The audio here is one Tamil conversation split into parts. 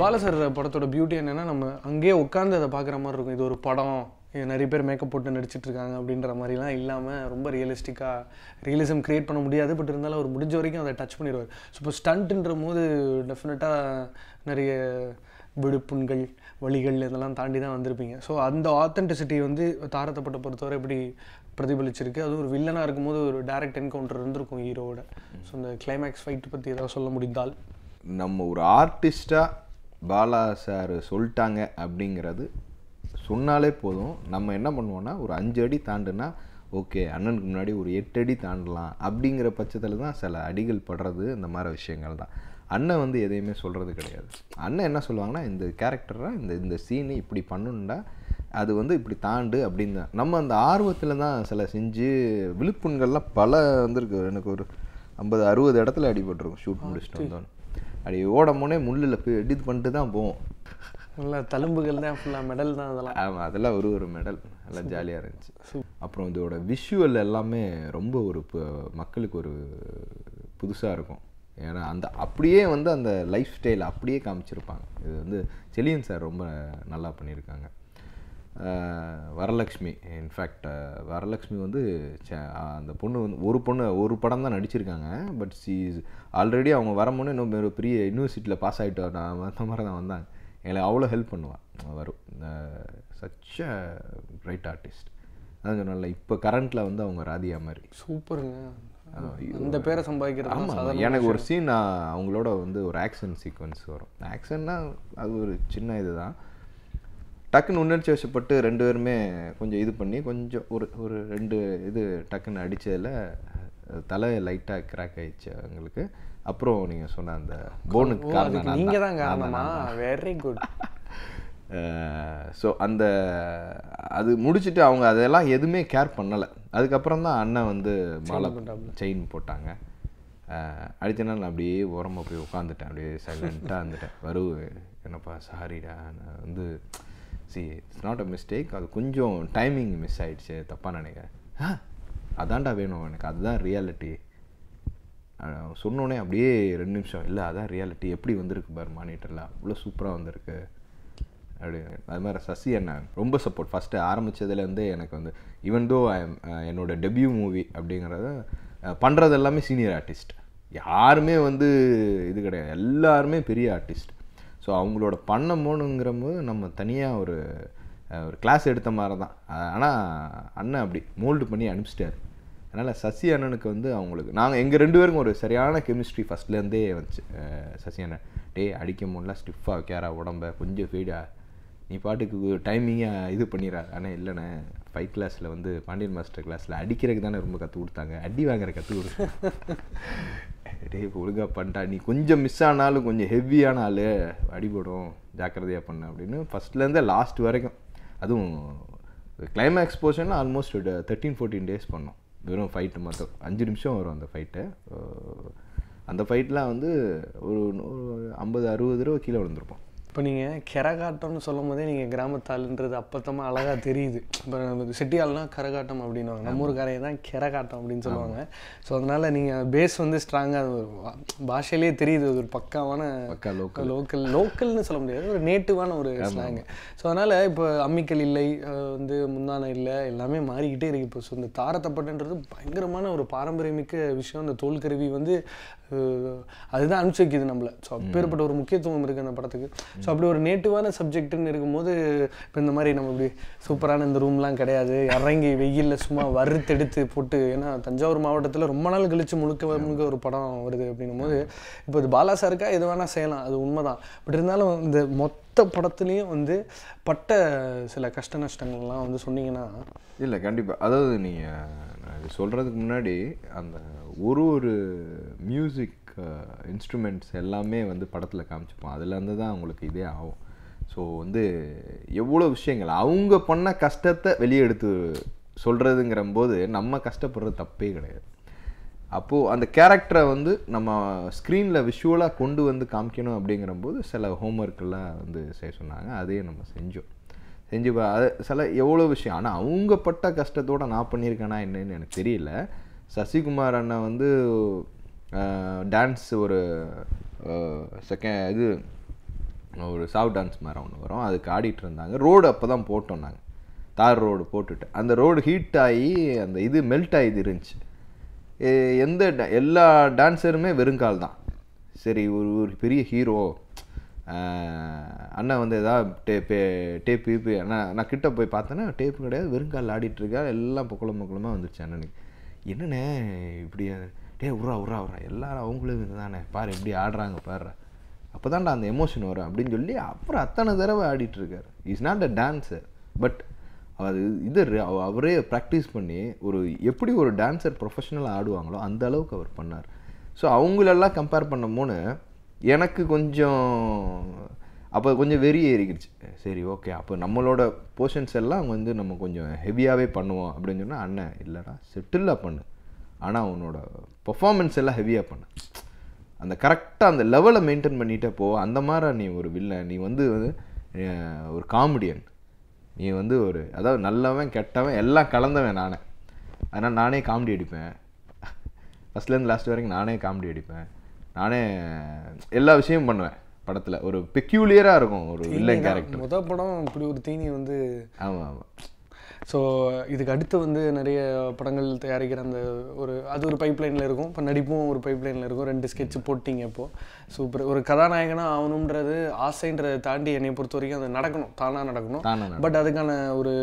பாலசர் படத்தோட பியூட்டி என்னன்னா நம்ம அங்கேயே உட்காந்து அதை பார்க்குற மாதிரி இருக்கும். இது ஒரு படம். நிறைய பேர் மேக்கப் போட்டு நடிச்சிட்டு இருக்காங்க அப்படின்ற மாதிரிலாம் இல்லாமல் ரொம்ப ரியலிஸ்டிக்காக ரியலிசம் கிரியேட் பண்ண முடியாது. பட் இருந்தாலும் அவர் முடிஞ்ச வரைக்கும் அதை டச் பண்ணிடுவார். ஸோ இப்போ ஸ்டண்ட்டுன்ற போது டெஃபினட்டாக நிறைய விடுப்புண்கள் வழிகள் இதெல்லாம் தாண்டி தான் வந்திருப்பீங்க. ஸோ அந்த ஆத்தென்டிசிட்டி வந்து தாரத்தப்பட்ட பொறுத்தவரை எப்படி பிரதிபலிச்சிருக்கு. அதுவும் ஒரு வில்லனாக இருக்கும்போது ஒரு டைரக்ட் என்கவுண்டர் இருந்திருக்கும் ஹீரோவோட ஸோ இந்த கிளைமேக்ஸ் ஃபைட் பற்றி ஏதாவது சொல்ல முடிந்தால்? நம்ம ஒரு ஆர்டிஸ்டாக பாலா சார் சொல்லிட்டாங்க அப்படிங்கிறது சொன்னாலே போதும். நம்ம என்ன பண்ணுவோம்னா ஒரு அஞ்சு அடி தாண்டுனா ஓகே அண்ணனுக்கு முன்னாடி ஒரு எட்டு அடி தாண்டலாம் அப்படிங்கிற பட்சத்தில் தான் சில அடிகள் படுறது இந்த மாதிரி விஷயங்கள் தான். அண்ணன் வந்து எதையுமே சொல்கிறது கிடையாது. அண்ணன் என்ன சொல்லுவாங்கன்னா இந்த கேரக்டரை இந்த இந்த சீனு இப்படி பண்ணணுண்டா அது வந்து இப்படி தாண்டு அப்படின்னு தான். நம்ம அந்த ஆர்வத்தில் தான் சில செஞ்சு விழுப்புண்கள்லாம் பல வந்திருக்கு. எனக்கு ஒரு ஐம்பது அறுபது இடத்துல அடிபட்டிருக்கும். ஷூட் முடிச்சுட்டு வந்தோன்னு. அப்படி ஓடமோனே முள்ளில் போய் எடிட் பண்ணிட்டு தான் போவோம். நல்லா தழும்புகள் தான் ஃபுல்லாக மெடல் தான் அதெல்லாம். ஆமாம் அதெல்லாம் ஒரு ஒரு மெடல் நல்லா ஜாலியாக இருந்துச்சு. அப்புறம் இதோட விஷுவல் எல்லாமே ரொம்ப ஒரு மக்களுக்கு ஒரு புதுசாக இருக்கும். ஏன்னா அந்த அப்படியே வந்து அந்த லைஃப் ஸ்டைல் அப்படியே காமிச்சிருப்பாங்க. இது வந்து செலியன் சார் ரொம்ப நல்லா பண்ணியிருக்காங்க. வரலக்ஷ்மி இன்ஃபேக்ட் வரலக்ஷ்மி வந்து ச- அந்த பொண்ணு வந்து ஒரு பொண்ணு ஒரு படம் தான் நடிச்சிருக்காங்க. பட் சி ஆல்ரெடி அவங்க வரும்போது இன்னும் ஒரு பெரிய யூனிவர்சிட்டியில் பாஸ் ஆகிட்டு அந்த மாதிரி தான் வந்தாங்க. எங்களுக்கு அவ்வளோ ஹெல்ப் பண்ணுவாள் வரும் சச் ரைட் ஆர்டிஸ்ட் அதான் சொன்னால இப்போ கரண்ட்டில் வந்து அவங்க ராதியா மாதிரி. சூப்பருங்க. அந்த பேரை சம்பாதிக்கிறது ஆமாம் எனக்கு ஒரு சீன் அவங்களோட வந்து ஒரு ஆக்ஷன் சீக்வன்ஸ் வரும். ஆக்ஷன்னா அது ஒரு சின்ன இதுதான் டக்குன்னு உணர்ச்சி வசப்பட்டு ரெண்டு பேருமே கொஞ்சம் இது பண்ணி கொஞ்சம் ஒரு ஒரு ரெண்டு இது டக்குன்னு அடிச்சதுல தலை லைட்டாக கிராக் ஆயிடுச்சு அவங்களுக்கு. அப்புறம் நீங்கள் சொன்ன அந்த போனுக்கு காரணம் அதுக்கு நான் நீங்க தான். காரணமா. வெரி குட் ஸோ அந்த அது முடிச்சுட்டு அவங்க அதெல்லாம் எதுவுமே கேர் பண்ணலை. அதுக்கப்புறம் தான் அண்ணன் வந்து மாலை செயின் போட்டாங்க. அடுத்த நாள் அப்படியே ஓரமாக போய் உட்காந்துட்டேன். அப்படியே சைலண்ட்டாக இருந்துட்டேன். வரு என்னப்பா சாரிடா நான் வந்து see it's not a mistake அது கொஞ்சம் டைமிங் மிஸ் ஆகிடுச்சு தப்பாக நினைக்கிறேன். "ஆ, அதான்டா வேணும் எனக்கு. அதுதான் ரியாலிட்டி சொன்னோடனே அப்படியே ரெண்டு நிமிஷம் இல்லை அதான் ரியாலிட்டி எப்படி வந்திருக்கு பாரு மானிட்டரில். அவ்வளோ சூப்பராக வந்திருக்கு. அப்படி அது மாதிரி சசி அண்ணன் ரொம்ப சப்போர்ட் ஃபஸ்ட்டு ஆரம்பித்ததுலேருந்தே எனக்கு வந்து ஈவன் தோ ஐ என்னோட டெபியூ மூவி அப்படிங்கிறத பண்ணுறது எல்லாமே சீனியர் ஆர்டிஸ்ட் யாருமே வந்து இது கிடையாது. எல்லாருமே பெரிய ஆர்டிஸ்ட் ஸோ அவங்களோட பண்ண போது நம்ம தனியாக ஒரு ஒரு கிளாஸ் எடுத்த மாதிரி தான் ஆனால் அண்ணன் அப்படி மோல்டு பண்ணி அனுப்பிச்சிட்டாரு. அதனால் சசி அண்ணனுக்கு வந்து அவங்களுக்கு நாங்கள் எங்கள் ரெண்டு பேருக்கும் ஒரு சரியான கெமிஸ்ட்ரி ஃபஸ்ட்லேருந்தே வந்துச்சு. சசி அண்ணன் டே அடிக்க முடியல ஸ்டிஃபாக வைக்காரா உடம்ப கொஞ்சம் ஃபீடா நீ பாட்டுக்கு டைமிங்காக இது பண்ணிடுறா ஆனால் இல்லைண்ணே ஃபைவ் கிளாஸில் வந்து பாண்டியன் மாஸ்டர் கிளாஸில் அடிக்கிறதுக்கு தானே ரொம்ப கற்றுக் கொடுத்தாங்க. அடி வாங்குற கற்றுக் கொடு டேய் ஒழுங்காக பண்ணிட்டா. நீ கொஞ்சம் மிஸ் ஆனாலும் கொஞ்சம் ஹெவியான ஆள் அடிபடும். ஜாக்கிரதையாக பண்ண அப்படின்னு ஃபஸ்ட்லேருந்து லாஸ்ட் வரைக்கும். அதுவும் climax portion almost thirteen fourteen days பண்ணோம். வெறும் ஃபைட்டு மட்டும். அஞ்சு நிமிஷம் வரும் அந்த ஃபைட்டு அந்த ஃபைட்லாம் வந்து ஒரு ஒரு ஐம்பது அறுபது ரூபா கீழே விழுந்திருப்போம். இப்போ நீங்கள் கரகாட்டம்னு சொல்லும் போதே நீங்கள் கிராமத்தாளுன்றது அப்பத்தமாக அழகாக தெரியுது. இப்போ நம்ம செட்டியாள்னா கரகாட்டம் அப்படின்னுவாங்க. நம்ம ஊருக்காரையை தான் கெரகாட்டம் அப்படின்னு சொல்லுவாங்க. ஸோ அதனால் நீங்கள் பேஸ் வந்து ஸ்ட்ராங்காக பாஷையிலே தெரியுது. அது ஒரு பக்காவான பக்கா local. லோக்கல் லோக்கல்னு சொல்ல முடியாது. ஒரு நேட்டிவான ஒரு ஸ்லாங் ஸோ அதனால் இப்போ அம்மிக்கல் இல்லை வந்து முந்தானை இல்லை எல்லாமே மாறிக்கிட்டே இருக்கு. இப்போ ஸோ இந்த தாரத்தப்பட்டுன்றது பயங்கரமான ஒரு பாரம்பரியமிக்க விஷயம். இந்த தோல் கருவி வந்து அதுதான் அனுப்பிச்சு வைக்குது நம்மளை ஸோ அப்பேற்பட்ட ஒரு முக்கியத்துவம் இருக்குது அந்த படத்துக்கு. ஸோ அப்படி ஒரு நேட்டிவான சப்ஜெக்ட்னு இருக்கும்போது இப்போ இந்த மாதிரி நம்ம இப்படி சூப்பரான இந்த ரூம்லாம் கிடையாது. இறங்கி வெயிலில் சும்மா வறுத்தெடுத்து போட்டு ஏன்னா தஞ்சாவூர் மாவட்டத்தில் ரொம்ப நாள் கழிச்சு முழுக்க முழுக்க ஒரு படம் வருது அப்படின்னும் போது இப்போ இது பாலா சாருக்கா எது வேணால் செய்யலாம். அது உண்மைதான். பட் இருந்தாலும் இந்த மொத்த படத்துலேயும் வந்து பட்ட சில கஷ்ட நஷ்டங்கள்லாம் வந்து சொன்னீங்கன்னா இல்லை கண்டிப்பாக அதாவது நீங்கள் சொல்கிறதுக்கு முன்னாடி அந்த ஒரு ஒரு மியூசிக் இன்ஸ்ட்ருமெண்ட்ஸ் எல்லாமே வந்து படத்தில் காமிச்சுப்போம். அதுலேருந்து தான் அவங்களுக்கு இதே ஆகும். ஸோ வந்து எவ்வளோ விஷயங்கள் அவங்க பண்ண கஷ்டத்தை வெளியே எடுத்து சொல்கிறதுங்கிற போது நம்ம கஷ்டப்படுறது தப்பே கிடையாது. அப்போது அந்த கேரக்டரை வந்து நம்ம ஸ்க்ரீனில் விஷுவலாக கொண்டு வந்து காமிக்கணும் அப்படிங்கிற போது சில ஹோம்ஒர்க்கெல்லாம் வந்து செய்ய சொன்னாங்க. அதையும் நம்ம செஞ்சோம். செஞ்சு அது சில எவ்வளோ விஷயம். ஆனால் அவங்க பட்ட கஷ்டத்தோட நான் பண்ணியிருக்கேனா என்னன்னு எனக்கு தெரியல. சசிகுமார் அண்ணன் வந்து டான்ஸ் ஒரு செகண்ட் இது ஒரு சாவ் டான்ஸ் மாதிரி ஒன்று வரும். அதுக்கு ஆடிட்டு இருந்தாங்க. ரோடு அப்போ தான் போட்டோம் நாங்கள் தார் ரோடு போட்டுட்டு. அந்த ரோடு ஹீட் ஆகி அந்த இது மெல்ட் ஆகி இருந்துச்சு. எந்த எல்லா டான்ஸருமே வெறுங்கால் தான். சரி ஒரு ஒரு பெரிய ஹீரோ அண்ணன் வந்து எதாவது டேப்பு டேப்பு கீப்பு அண்ணா நான் கிட்ட போய் பார்த்தேன்னா டேப்பு கிடையாது வெறுங்கால் ஆடிட்டுருக்கா எல்லாம் பொக்குளம் பொக்குளமாக வந்துருச்சு அண்ணனுக்கு. என்னண்ணே இப்படி டே உரா உரா உரா எல்லாரும் அவங்களும் இதுதானே. பாரு எப்படி ஆடுறாங்க பாரு அப்போ தான்டா அந்த எமோஷன் வரும் அப்படின்னு சொல்லி அப்புறம் அத்தனை தடவை ஆடிட்டுருக்காரு is not a dancer but அது இது அவரே ப்ராக்டிஸ் பண்ணி ஒரு எப்படி ஒரு டான்ஸர் ப்ரொஃபஷனலாக ஆடுவாங்களோ அந்த அளவுக்கு அவர் பண்ணார். ஸோ அவங்களெல்லாம் கம்பேர் பண்ணும்போது எனக்கு கொஞ்சம் அப்போ கொஞ்சம் வெறி ஏறிக்கிடுச்சு. சரி ஓகே அப்போ நம்மளோட போர்ஷன்ஸ் எல்லாம் வந்து நம்ம கொஞ்சம் ஹெவியாகவே பண்ணுவோம் அப்படின்னு சொன்னால் அண்ணன் இல்லைடா செட்டிலாக பண்ணு. ஆனால் உன்னோட பர்ஃபாமன்ஸ் எல்லாம் ஹெவியாக பண்ணு. அந்த கரெக்டாக அந்த லெவலை மெயின்டைன் பண்ணிட்டே போ. அந்த மாதிரி நீ ஒரு வில்லன் நீ வந்து வந்து, ஒரு காமெடியன் நீ வந்து ஒரு அதாவது நல்லவன் கெட்டவன் எல்லாம் கலந்தவன் நானே. அதனால் நானே காமெடி அடிப்பேன். ஃபஸ்ட்லேருந்து லாஸ்ட் வரைக்கும் நானே காமெடி அடிப்பேன். நானே எல்லா விஷயமும் பண்ணுவேன் படத்தில். ஒரு பெக்யூலியராக இருக்கும் ஒரு வில்லன் கேரக்டர் முத படம் இப்படி ஒரு தீனி வந்து ஆமாம் ஆமாம் ஸோ இதுக்கு அடுத்து வந்து நிறைய படங்கள் தயாரிக்கிற அந்த ஒரு அது ஒரு பைப்லைனில் இருக்கும். இப்போ நடிப்பும் ஒரு பைப்லைனில் இருக்கும். ரெண்டு ஸ்கெட்ச் போட்டிங்க இப்போது சூப்பர் ஒரு கதாநாயகனாக ஆகணுன்றது ஆசைன்றதை தாண்டி என்னை பொறுத்த வரைக்கும் அது நடக்கணும். தானாக நடக்கணும். பட் அதுக்கான ஒரு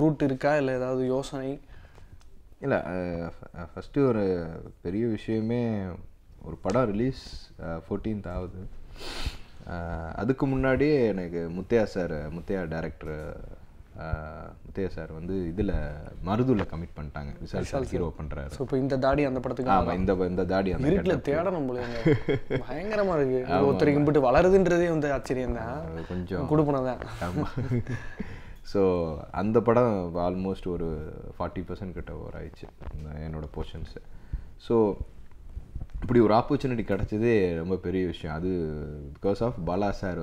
ரூட் இருக்கா? இல்லை ஏதாவது யோசனை? இல்லை ஃபஸ்ட்டு ஒரு பெரிய விஷயமே ஒரு படம் ரிலீஸ் ஃபோர்டீன்த் ஆகுது. அஹ், அதுக்கு முன்னாடியே எனக்கு Muthaiya sir Muthaiya director Muthaiya sir வந்து இதில் மருதுல கமிட் பண்ணிட்டாங்க. சார் ஹீரோ பண்ணுறாரு ஸோ இப்போ இந்த தாடி அந்த படத்துக்கு ஆமாம் இந்த இந்த தாடி அந்த இருட்டில் தேடணும் போல பயங்கரமா இருக்கு. ஒருத்தருக்கு இம்பிட்டு வளருதுன்றதே வந்து ஆச்சரியம் தான். கொஞ்சம் கொடுப்பனம் தான். ஆமாம் ஸோ அந்த படம் ஆல்மோஸ்ட் ஒரு ஃபார்ட்டி பர்சன்ட் கிட்ட ஓவர் ஆயிடுச்சு இந்த என்னோட போர்ஷன்ஸு ஸோ இப்படி ஒரு ஆப்பர்ச்சுனிட்டி கிடச்சதே ரொம்ப பெரிய விஷயம். அது பிகாஸ் ஆஃப் பாலா சார்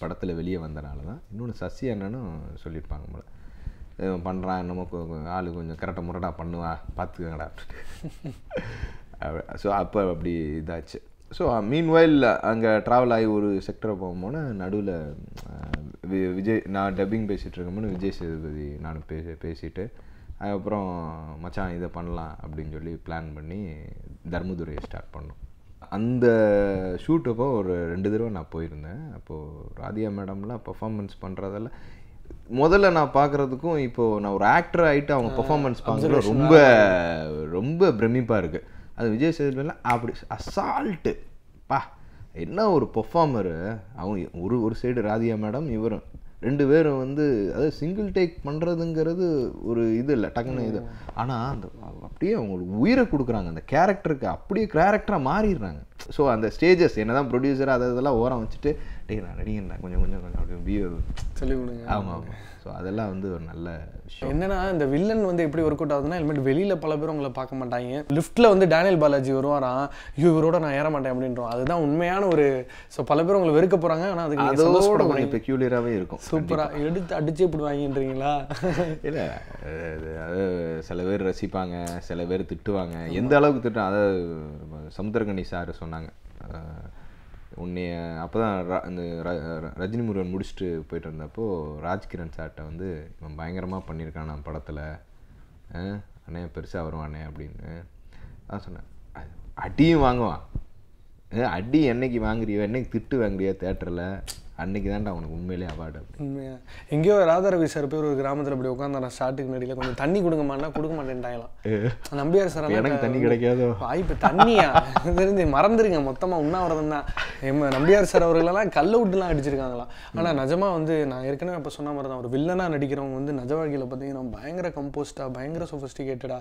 படத்தில் வெளியே வந்தனால தான். இன்னொன்று சசி அண்ணனும் சொல்லியிருப்பாங்க போல. பண்ணுறான் என்னமோ ஆள் ஆளு கொஞ்சம் கரெக்டாக முரடாக பண்ணுவா. பார்த்துக்கங்கடா ஸோ அப்போ அப்படி இதாச்சு. ஸோ மீன் வயல் அங்கே ட்ராவல் ஆகி ஒரு செக்டரை போகும்போது நடுவில் விஜய் நான் டப்பிங் பேசிகிட்டு இருக்கும்போது விஜய் சேதுபதி நானும் பேசி பேசிட்டு அதுக்கப்புறம் மச்சான் இதை பண்ணலாம் அப்படின்னு சொல்லி பிளான் பண்ணி தர்மதுரையை ஸ்டார்ட் பண்ணோம். அந்த ஷூட் அப்போ ஒரு ரெண்டு தடவை நான் போயிருந்தேன். அப்போது ராதியா மேடம்லாம் பர்ஃபார்மன்ஸ் பண்ணுறதெல்லாம் முதல்ல நான் பார்க்குறதுக்கும் இப்போது நான் ஒரு ஆக்டர் ஆகிட்டு அவங்க பர்ஃபார்மன்ஸ் பார்க்குறது ரொம்ப ரொம்ப பிரமிப்பாக இருக்குது அது விஜய் சேதுபதிலாம் அப்படி அசால்ட்டு பா என்ன ஒரு பெர்ஃபார்மரு அவங்க ஒரு ஒரு சைடு ராதியா மேடம் இவரும். ரெண்டு பேரும் வந்து அதாவது சிங்கிள் டேக் பண்ணுறதுங்கிறது ஒரு இது இல்லை டக்குன்னு இது. ஆனால் அந்த அப்படியே அவங்களுக்கு உயிரை கொடுக்குறாங்க. அந்த கேரக்டருக்கு அப்படியே கேரக்டராக மாறிடுறாங்க. ஸோ அந்த ஸ்டேஜஸ் என்ன தான் ப்ரொடியூசர் அதை இதெல்லாம் ஓரம் வச்சுட்டு டேய் நான் நடிகன் கொஞ்சம் கொஞ்சம் கொஞ்சம் அப்படி பியூ சொல்லி கொடுங்க ஆமாம் ஆமாம் ஸோ அதெல்லாம் வந்து ஒரு நல்ல விஷயம். என்னன்னா இந்த வில்லன் வந்து எப்படி ஒர்க் அவுட் ஆகுதுன்னா ஹெல்மெட் வெளியில பல பேர் உங்களை பார்க்க மாட்டாங்க. லிஃப்ட்ல வந்து டேனியல் பாலாஜி வருவாராம். ஐயோ இவரோட நான் ஏற மாட்டேன் அப்படின்றோம். அதுதான் உண்மையான ஒரு ஸோ பல பேர் உங்களை வெறுக்க போறாங்க ஆனா அதுக்கு அதோட கொஞ்சம் பெக்யூலியராகவே இருக்கும் சூப்பரா எடுத்து அடிச்சே இப்படி வாங்கின்றீங்களா இல்லை அது சில பேர் ரசிப்பாங்க சில பேர் திட்டுவாங்க. எந்த அளவுக்கு திட்டம் அதாவது சமுத்திரகனி சார் சொன்னாங்க. உன்னைய அப்போ தான் இந்த ர- ர- ரஜினி முருகன் முடிச்சுட்டு போயிட்டு இருந்தப்போ ராஜ்கிரண் சார்கிட்ட வந்து இவன் பயங்கரமாக பண்ணியிருக்கான் நான் படத்தில். அண்ணே பெருசாக வருவானே அப்படின்னு அதான் சொன்னேன். அடியும் வாங்குவான். அடி என்னைக்கு வாங்குறியோ என்னைக்கு திட்டு வாங்குறியோ தேட்டரில் அன்னைக்கு தான்டா உனக்கு உண்மையிலே அவார்டு உண்மையா? எங்கேயோ ராதாரவி சார் பேர் ஒரு கிராமத்துல அப்படி உட்காந்து ஸ்டார்ட்டுக்கு நடியில கொஞ்சம் தண்ணி கொடுங்கம்மான்னா கொடுக்க மாட்டேன்ட்டாங்களாம். நம்பியார் சார் எனக்கு தண்ணி கிடைக்காதோ? வாய்ப்பு தண்ணியா? தெரிஞ்சு மறந்துருங்க மொத்தமா உண்ணாவிரதம் தான். எம்ம நம்பியார் சார் அவர்களெல்லாம் கல்ல விட்டுலாம் அடிச்சிருக்காங்களாம். ஆனா நிஜமா வந்து நான் ஏற்கனவே அப்ப சொன்ன மாதிரி தான் ஒரு வில்லனா நடிக்கிறவங்க வந்து நிஜ வாழ்க்கையில பார்த்தீங்கன்னா பயங்கர கம்போஸ்டா பயங்கர சொஃபஸ்டிகேட்டடா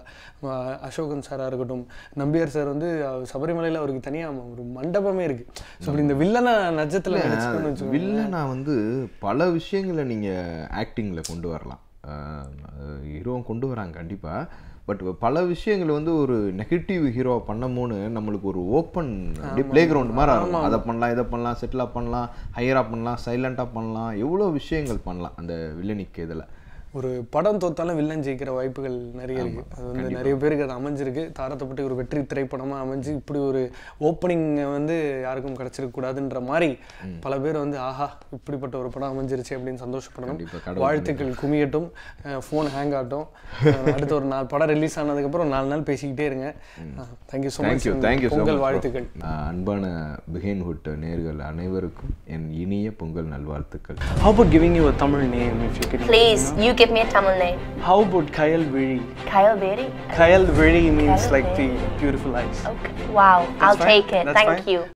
அசோகன் சாரா இருக்கட்டும் நம்பியார் சார் வந்து சபரிமலையில அவருக்கு தனியா ஒரு மண்டபமே இருக்கு. ஸோ இப்படி இந்த வில்லனா நட்சத்திர நடிச்சுக்கணும்னு வச்சுக்கோங்க வில்லனா வந்து பல விஷயங்களை நீங்கள் ஆக்டிங்கில் கொண்டு வரலாம். ஹீரோவும் கொண்டு வராங்க கண்டிப்பாக பட் பல விஷயங்கள் வந்து ஒரு நெகட்டிவ் ஹீரோ பண்ணும்போது நம்மளுக்கு ஒரு ஓப்பன் பிளே கிரவுண்ட் மாதிரி இருக்கும் அதை பண்ணலாம் இதை பண்ணலாம் செட்டிலாக பண்ணலாம் ஹையராக பண்ணலாம் சைலண்ட்டாக பண்ணலாம் எவ்வளோ விஷயங்கள் பண்ணலாம் அந்த வில்லனிக்கு இதில். ஒரு படம் தோத்தாலும் வில்லன் ஜெயிக்கிற வாய்ப்புகள் நிறைய இருக்கு. அது வந்து நிறைய பேருக்கு அது அமைஞ்சிருக்கு. தாரத்தைப்பட்டி ஒரு வெற்றி திரைப்படமா அமைஞ்சு இப்படி ஒரு ஓப்பனிங் வந்து யாருக்கும் கிடைச்சிருக்க கூடாதுன்ற மாதிரி பல பேர் வந்து ஆஹா இப்படிப்பட்ட ஒரு படம் அமைஞ்சிருச்சு அப்படின்னு சந்தோஷப்படணும். வாழ்த்துக்கள் குமியட்டும். ஃபோன் ஹேங் ஆகட்டும். அடுத்த ஒரு நாலு படம் ரிலீஸ் ஆனதுக்கப்புறம் நாலு நாள் பேசிக்கிட்டே இருங்க. Thank you so much thank you Pongal வாழ்த்துக்கள். அன்பான பிகேன் ஹுட் நேர்கள் அனைவருக்கும் என் இனிய பொங்கல் நல்வாழ்த்துக்கள். How about giving you a Tamil name if you can? Please, you give me a Tamil name. How about Kayal Viri? Kyle Berry? Kayal Viri means Kayal like the beautiful eyes. Okay. Wow, I'll fine. take it. That's Thank fine. you.